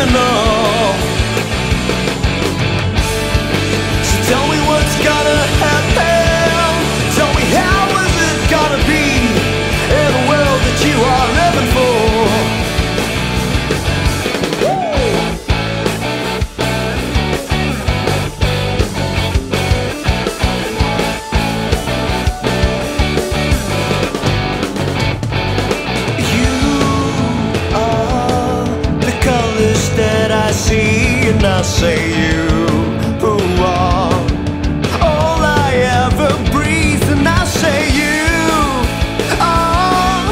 are say you are all I ever breathe, and I say you are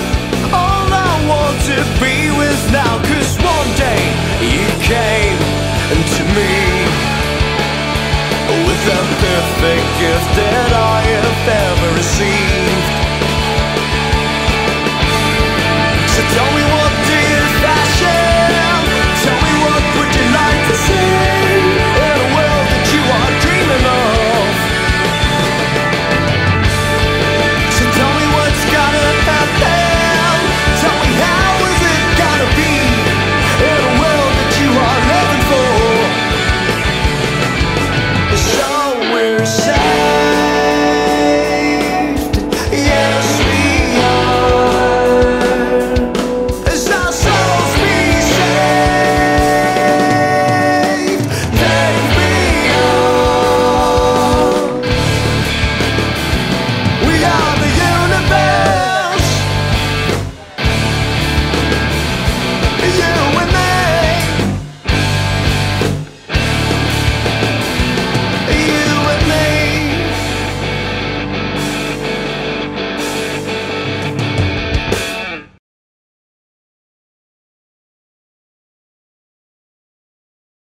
all I want to be with now. Cause one day you came to me with the perfect gift that I have ever received.